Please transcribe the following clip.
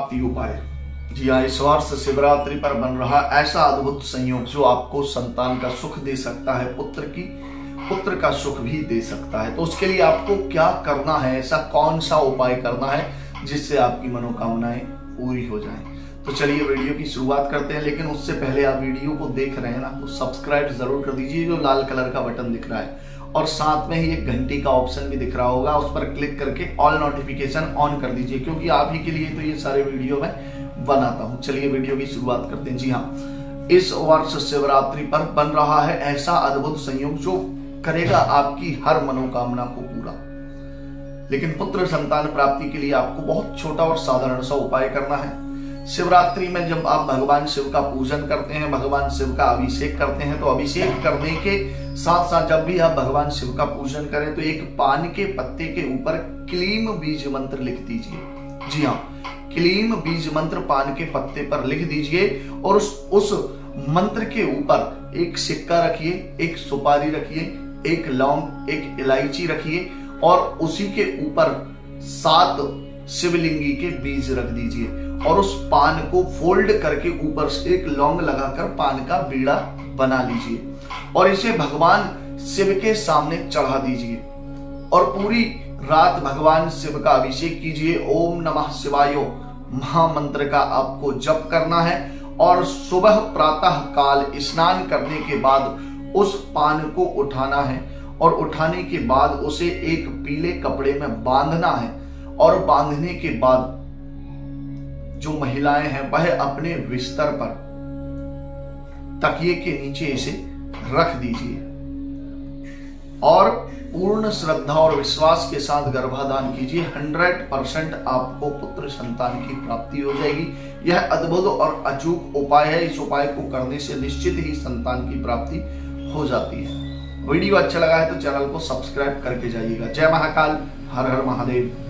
प्राप्ति उपाय। जी हाँ इस वर्ष शिवरात्रि पर बन रहा ऐसा अद्भुत संयोग जो आपको संतान का सुख दे सकता है, पुत्र की, पुत्र का सुख भी दे सकता है। तो उसके लिए आपको क्या करना है? ऐसा कौन सा उपाय करना है जिससे आपकी मनोकामनाएँ पूरी हो जाएँ? तो चलिए वीडियो की शुरुआत करते हैं, लेकिन उससे पहले आप वीडियो को देख रहे हैं ना तो सब्सक्राइब ज़रूर कर दीजिए, जो लाल कलर का बटन दिख रहा है। और साथ में ही एक घंटी का ऑप्शन भी दिख रहा होगा, उस पर क्लिक करके ऑल नोटिफिकेशन ऑन कर दीजिए, क्योंकि आप ही के लिए तो ये सारे वीडियो में बनाता हूँ। चलिए वीडियो की शुरुआत करते हैं। जी हाँ इस वर्ष शिवरात्रि पर बन रहा है ऐसा अद्भुत संयोग जो करेगा आपकी हर मनोकामना को पूरा। लेकिन पुत्र संतान प्राप्ति के लिए आपको बहुत छोटा और साधारण सा उपाय करना है। शिवरात्रि में जब आप भगवान शिव का पूजन करते हैं, भगवान शिव का अभिषेक करते हैं तो अभिषेक करने के साथ साथ जब भी आप भगवान शिव का पूजन करें तो एक पान के पत्ते के ऊपर क्लीम बीज मंत्र लिख दीजिए। जी हाँ क्लीम बीज मंत्र पान के पत्ते पर लिख दीजिए और उस उस मंत्र के ऊपर एक सिक्का रखिए, एक सुपारी रखिए, एक लौंग, एक इलायची रखिए और उसी के ऊपर सात शिवलिंगी के बीज रख दीजिए। और उस पान को फोल्ड करके ऊपर से एक लौंग लगाकर पान का बीड़ा बना लीजिए और इसे भगवान शिव के सामने चढ़ा दीजिए और पूरी रात भगवान शिव का अभिषेक कीजिए। ओम नमः शिवाय। महामंत्र का आपको जप करना है और सुबह प्रातः काल स्नान करने के बाद उस पान को उठाना है और उठाने के बाद उसे एक पीले कपड़े में बांधना है और बांधने के बाद जो महिलाएँ हैं, वह अपने बिस्तर पर तकिए के नीचे इसे रख दीजिए। और पूर्ण श्रद्धा और विश्वास के साथ गर्भाधान कीजिए। 100 परसेंट आपको पुत्र संतान की प्राप्ति हो जाएगी। यह अद्भुत और अचूक उपाय है। इस उपाय को करने से निश्चित ही संतान की प्राप्ति हो जाती है। वीडियो अच्छा लगा है तो चैनल को सब्सक्राइब करके जाइएगा। जय महाकाल। हर हर महादेव।